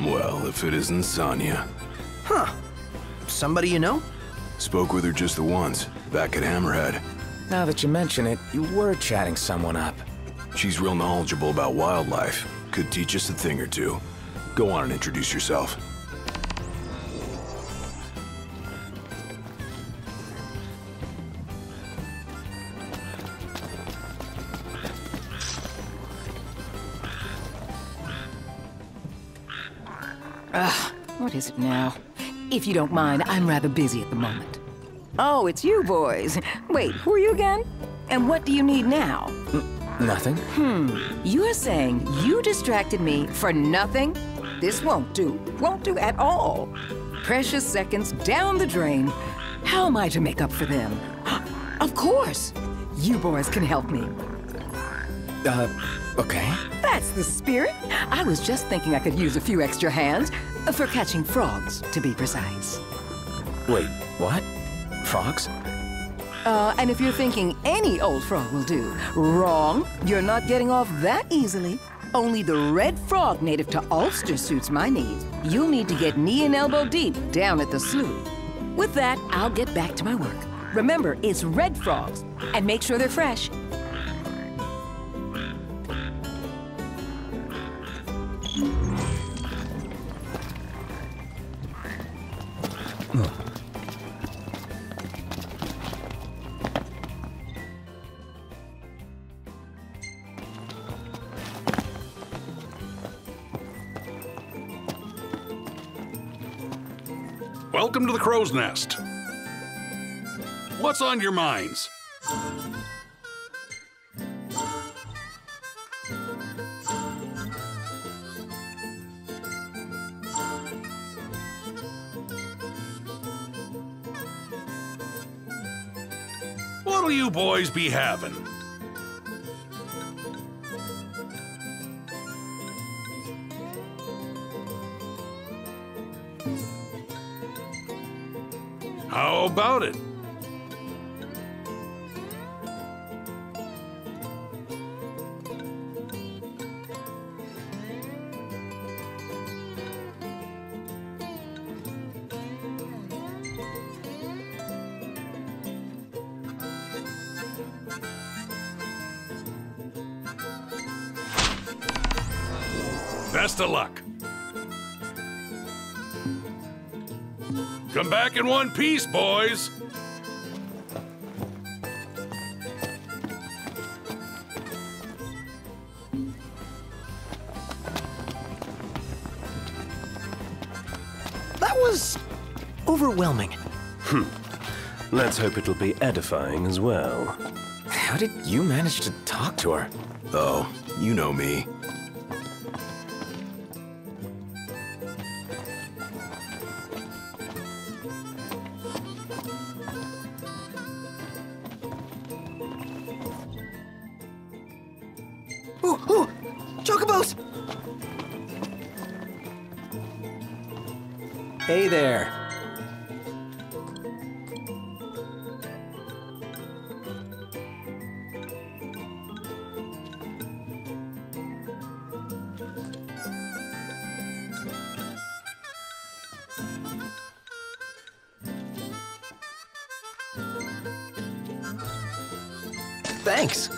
Well, if it isn't Sania. Huh. Somebody you know? Spoke with her just the once, back at Hammerhead. Now that you mention it, you were chatting someone up. She's real knowledgeable about wildlife. Could teach us a thing or two. Go on and introduce yourself. What is it now? If you don't mind, I'm rather busy at the moment. Oh, it's you boys. Wait, who are you again? And what do you need now? Nothing? Hmm. You're saying you distracted me for nothing? This won't do. Won't do at all. Precious seconds down the drain. How am I to make up for them? Of course. You boys can help me. Uh, okay. That's the spirit. I was just thinking I could use a few extra hands for catching frogs, to be precise. Wait, what? Frogs? Uh, and if you're thinking any old frog will do, wrong. You're not getting off that easily. Only the red frog native to Ulster suits my needs. You'll need to get knee and elbow deep down at the slough. With that, I'll get back to my work. Remember, it's red frogs, and make sure they're fresh. Welcome to the Crow's Nest. What's on your minds? What'll you boys be having? About it? Best of luck. Come back in one piece, boys. That was overwhelming. Hmm. Let's hope it'll be edifying as well. How did you manage to talk to her? Oh, you know me. Hey there. Thanks.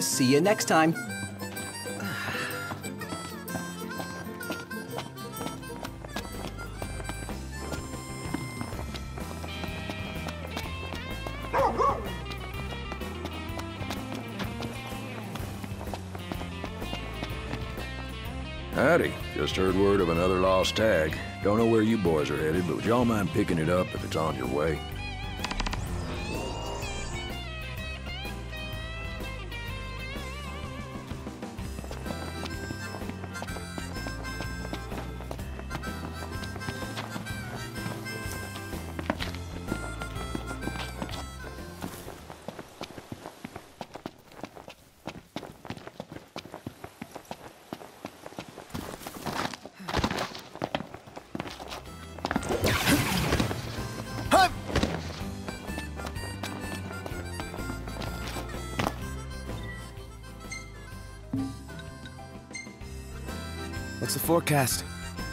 See you next time. Just heard word of another lost tag. Don't know where you boys are headed, but would y'all mind picking it up if it's on your way? What's the forecast?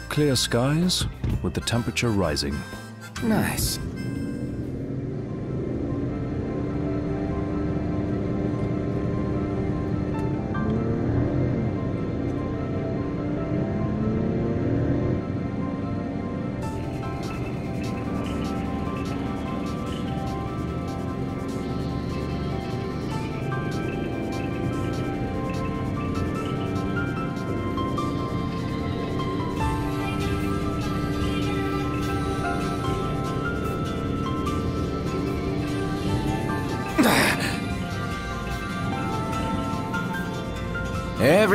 Clear skies, with the temperature rising. Nice.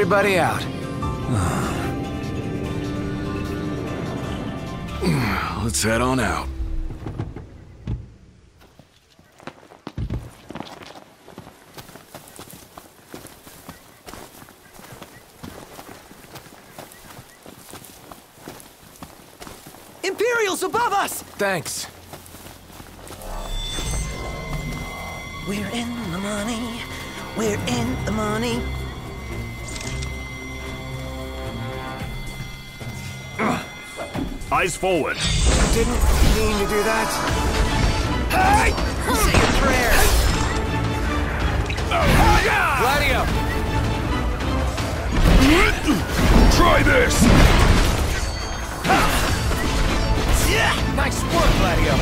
Everybody out. Let's head on out. Imperials above us! Thanks. We're in the money. We're in the money. Eyes forward. Didn't mean to do that. Hey! Say your prayers. Gladio! Try this! Nice work, Gladio!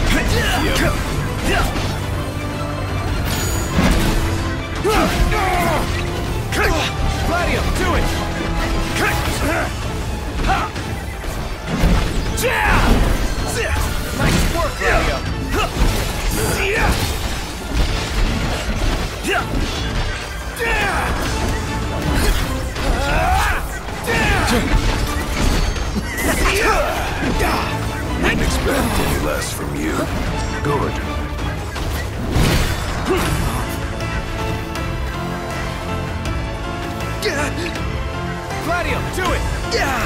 Gladio, do it! Gladio, do it! Yeah!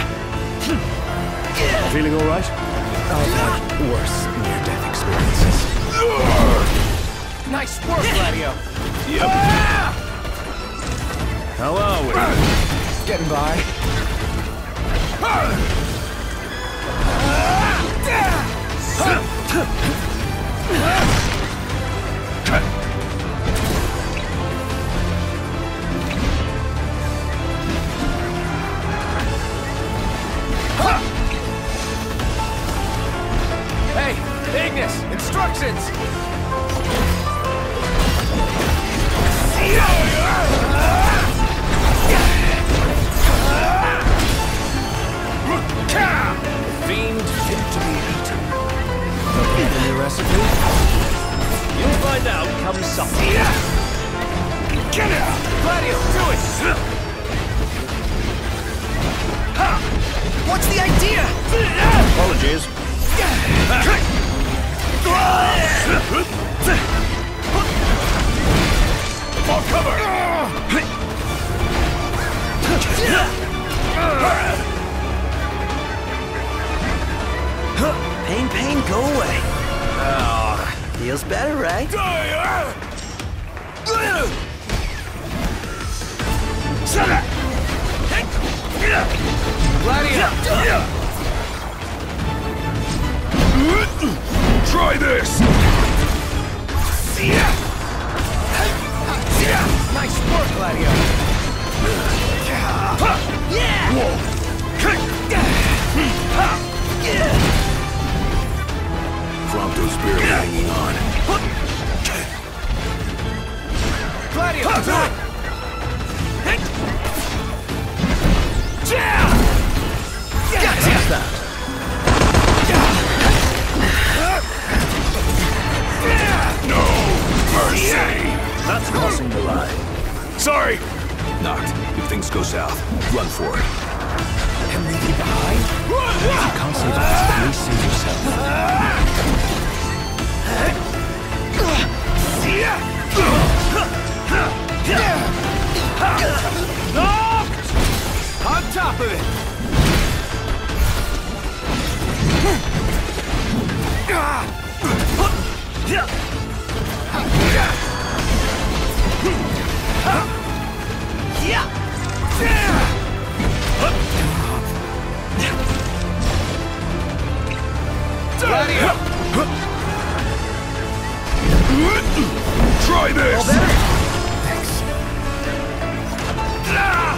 Feeling all right? I've had worse near-death experiences. Nice work, Gladio! Yep. How are we? Getting by. What's the idea? Apologies. For cover! Pain, pain, go away. Ah. Feels better, right? Gladio! Try this! Nice work, Gladio! Prompto's barely hanging on. Gladio, mercy! That's crossing the line. Sorry! Knocked. If things go south, run for it. And leave you behind? If You can't save us. Please save yourself. Try this! All better?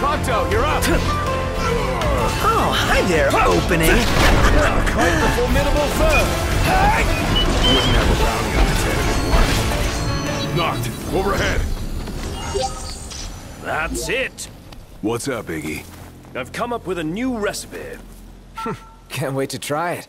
Prompto, you're up! Oh, hi there, opening! quite the formidable foe! Wouldn't have a bounty on its head anymore. Knocked! Overhead! That's it! What's up, Iggy? I've come up with a new recipe. Can't wait to try it.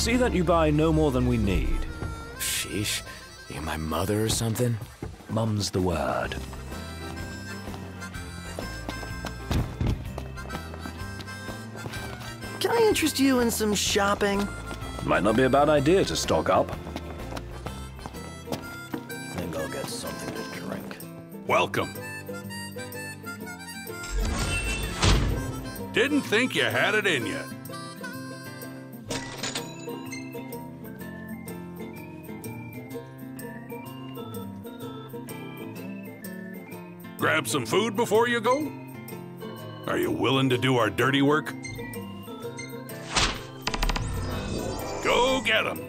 See that you buy no more than we need. Sheesh. You my mother or something? Mum's the word. Can I interest you in some shopping? Might not be a bad idea to stock up. Think I'll get something to drink. Welcome. Didn't think you had it in you. Grab some food before you go? Are you willing to do our dirty work? Go get them.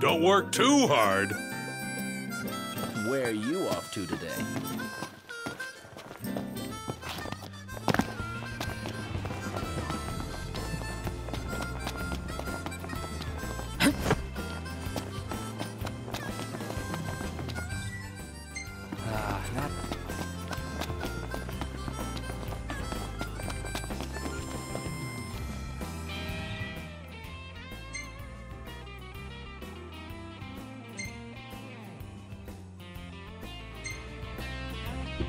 Don't work too hard. Where are you off to today?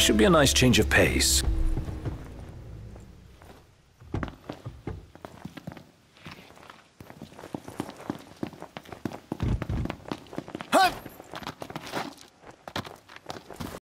Should be a nice change of pace.